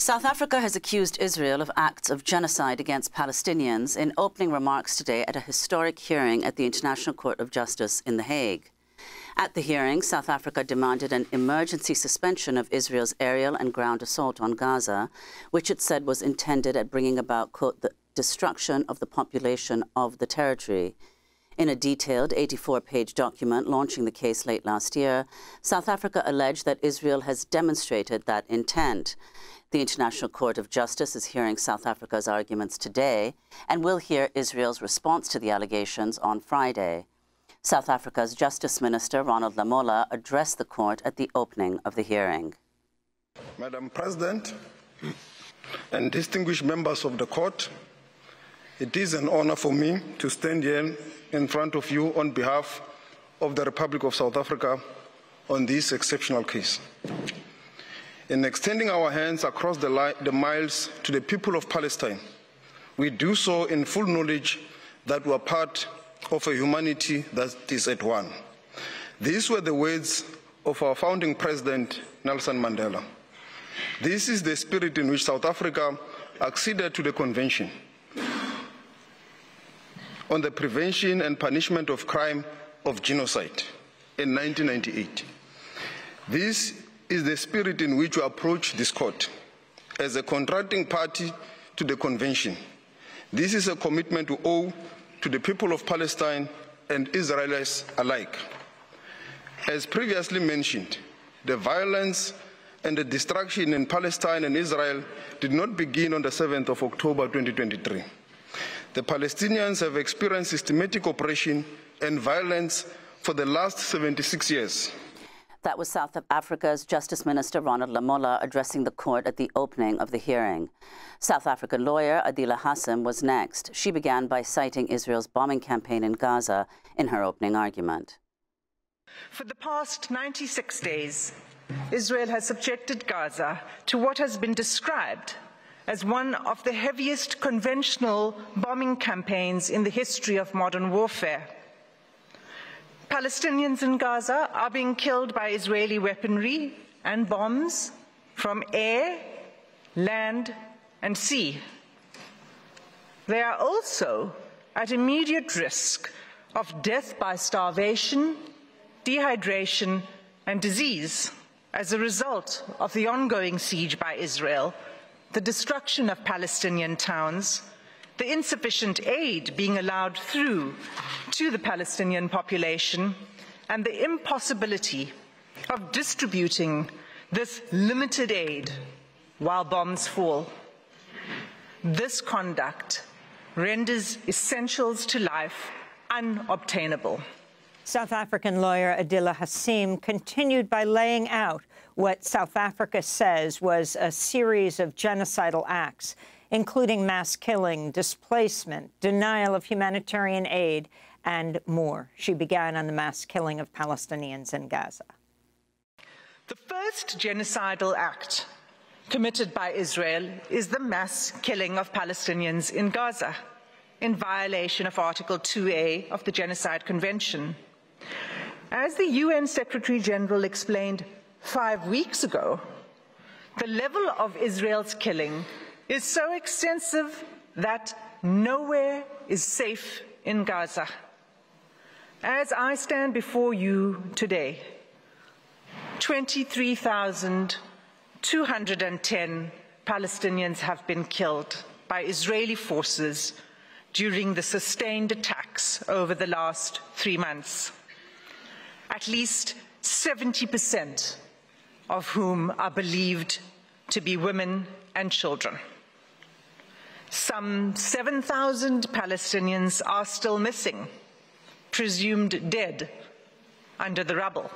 South Africa has accused Israel of acts of genocide against Palestinians in opening remarks today at a historic hearing at the International Court of Justice in The Hague. At the hearing, South Africa demanded an emergency suspension of Israel's aerial and ground assault on Gaza, which it said was intended at bringing about, quote, the destruction of the population of the territory. In a detailed 84 page document launching the case late last year, South Africa alleged that Israel has demonstrated that intent. The International Court of Justice is hearing South Africa's arguments today and will hear Israel's response to the allegations on Friday. South Africa's Justice Minister Ronald Lamola addressed the court at the opening of the hearing. Madam President and distinguished members of the court, it is an honor for me to stand here in front of you on behalf of the Republic of South Africa on this exceptional case in extending our hands across the, the, miles to the people of Palestine, we do so in full knowledge that we are part of a humanity that is at one. These were the words of our founding president, Nelson Mandela. This is the spirit in which South Africa acceded to the convention on the prevention and punishment of crime of genocide in 1998. This is the spirit in which we approach this court as a contracting party to the convention. This is a commitment we owe to the people of Palestine and Israelis alike. As previously mentioned, the violence and the destruction in Palestine and Israel did not begin on the 7th of October 2023. The Palestinians have experienced systematic oppression and violence for the last 76 years. That was South Africa's Justice Minister Ronald Lamola addressing the court at the opening of the hearing. South African lawyer Adila Hassim was next. She began by citing Israel's bombing campaign in Gaza in her opening argument. For the past 96 days, Israel has subjected Gaza to what has been described as one of the heaviest conventional bombing campaigns in the history of modern warfare. Palestinians in Gaza are being killed by Israeli weaponry and bombs from air, land, and sea. They are also at immediate risk of death by starvation, dehydration, and disease as a result of the ongoing siege by Israel, the destruction of Palestinian towns, the insufficient aid being allowed through to the Palestinian population, and the impossibility of distributing this limited aid while bombs fall. This conduct renders essentials to life unobtainable. South African lawyer Adila Hassim continued by laying out what South Africa says was a series of genocidal acts including mass killing, displacement, denial of humanitarian aid, and more. She began on the mass killing of Palestinians in Gaza. The first genocidal act committed by Israel is the mass killing of Palestinians in Gaza in violation of Article 2A of the Genocide Convention. As the UN Secretary General explained five weeks ago, the level of Israel's killing is so extensive that nowhere is safe in Gaza. As I stand before you today, 23,210 Palestinians have been killed by Israeli forces during the sustained attacks over the last three months. At least 70% of whom are believed to be women and children. Some 7,000 Palestinians are still missing, presumed dead under the rubble.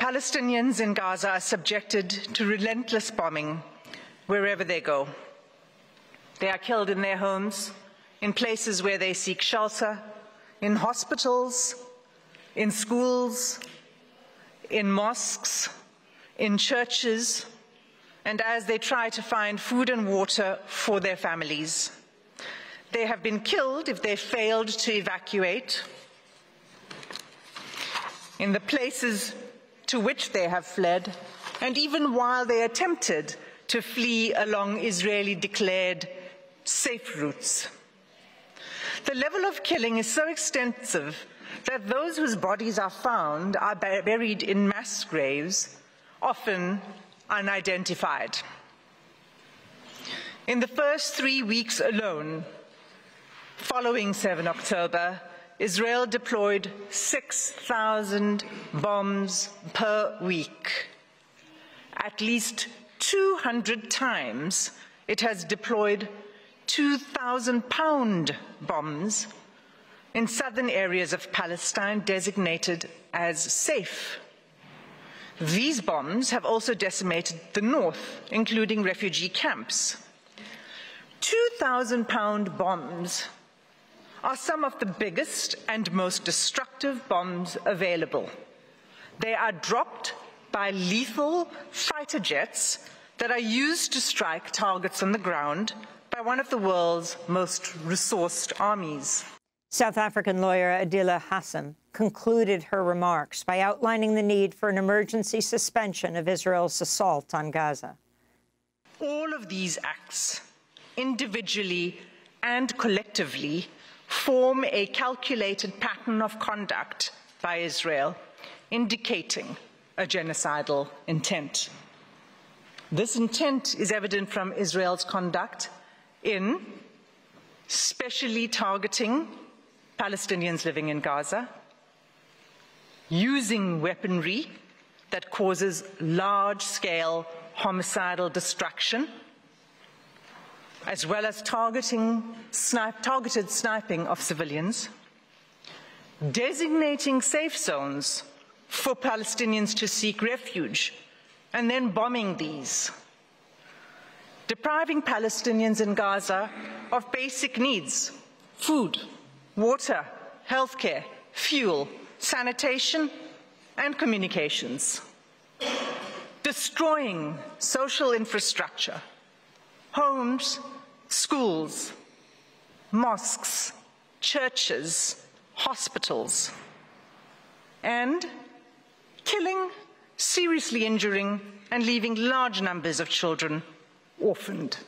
Palestinians in Gaza are subjected to relentless bombing wherever they go. They are killed in their homes, in places where they seek shelter, in hospitals, in schools, in mosques, in churches, and as they try to find food and water for their families. They have been killed if they failed to evacuate. in the places to which they have fled, and even while they attempted to flee along Israeli declared safe routes. The level of killing is so extensive that those whose bodies are found are buried in mass graves, often unidentified. In the first three weeks alone, following 7 October, Israel deployed 6,000 bombs per week. At least 200 times it has deployed 2,000 pound bombs in southern areas of Palestine designated as safe. These bombs have also decimated the north, including refugee camps. 2,000 pound bombs are some of the biggest and most destructive bombs available. They are dropped by lethal fighter jets that are used to strike targets on the ground by one of the world's most resourced armies. South African lawyer Adila Hassim concluded her remarks by outlining the need for an emergency suspension of Israel's assault on Gaza. All of these acts, individually and collectively, form a calculated pattern of conduct by Israel, indicating a genocidal intent. This intent is evident from Israel's conduct in specially targeting Palestinians living in Gaza, using weaponry that causes large scale homicidal destruction as well as targeting, snipe, targeted sniping of civilians, designating safe zones for Palestinians to seek refuge, and then bombing these, depriving Palestinians in Gaza of basic needs. Food, water, healthcare, fuel, sanitation, and communications, destroying social infrastructure, homes, schools, mosques, churches, hospitals, and killing, seriously injuring, and leaving large numbers of children orphaned.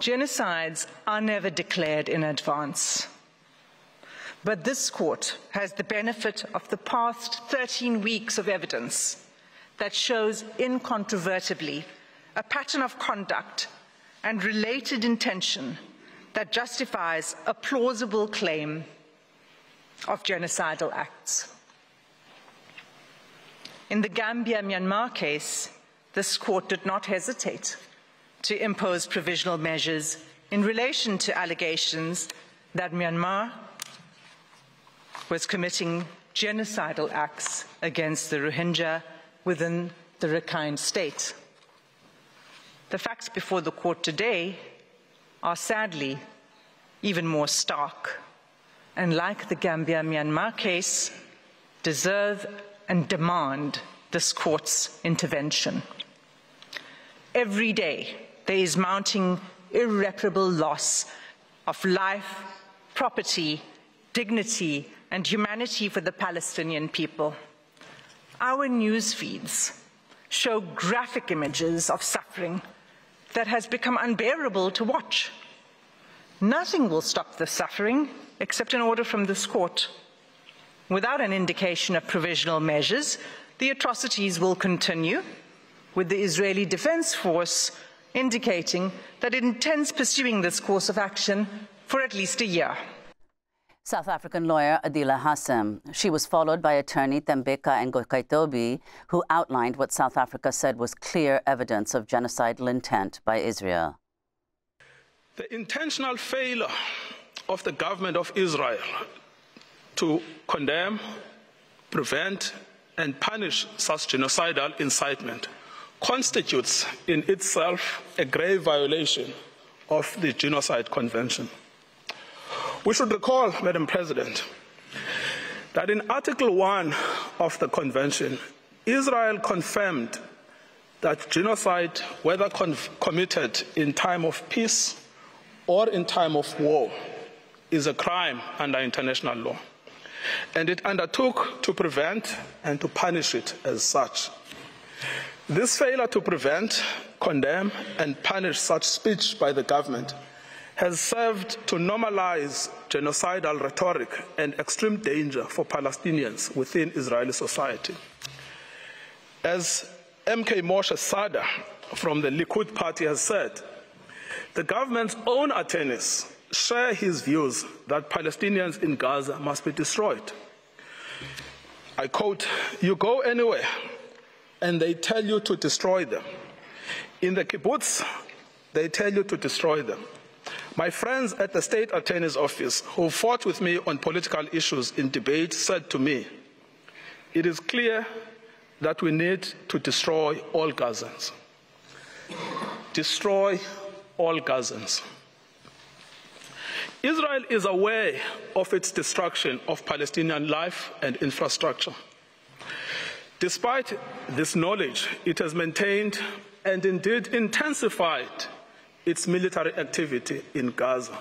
Genocides are never declared in advance. But this court has the benefit of the past 13 weeks of evidence that shows incontrovertibly a pattern of conduct and related intention that justifies a plausible claim of genocidal acts. In the Gambia Myanmar case, this court did not hesitate to impose provisional measures in relation to allegations that Myanmar was committing genocidal acts against the Rohingya within the Rakhine state. The facts before the court today are sadly even more stark, and like the Gambia Myanmar case, deserve and demand this court's intervention. Every day, there is mounting irreparable loss of life, property, dignity, and humanity for the Palestinian people. Our news feeds show graphic images of suffering that has become unbearable to watch. Nothing will stop the suffering except an order from this court. Without an indication of provisional measures, the atrocities will continue, with the Israeli Defense Force indicating that it intends pursuing this course of action for at least a year. South African lawyer Adila Hassim. She was followed by attorney Tembeka Ngcukaitobi, who outlined what South Africa said was clear evidence of genocidal intent by Israel. The intentional failure of the government of Israel to condemn, prevent, and punish such genocidal incitement constitutes in itself a grave violation of the Genocide Convention. We should recall, Madam President, that in Article 1 of the Convention, Israel confirmed that genocide, whether committed in time of peace or in time of war, is a crime under international law. and it undertook to prevent and to punish it as such. This failure to prevent, condemn, and punish such speech by the government has served to normalize genocidal rhetoric and extreme danger for Palestinians within Israeli society. As MK Moshe Saada from the Likud party has said, the government's own attorneys share his views that Palestinians in Gaza must be destroyed. I quote, You go anywhere and they tell you to destroy them. In the kibbutz, they tell you to destroy them. My friends at the state attorney's office who fought with me on political issues in debate said to me, It is clear that we need to destroy all Gazans. Destroy all Gazans. Israel is aware of its destruction of Palestinian life and infrastructure. Despite this knowledge, it has maintained and indeed intensified its military activity in Gaza.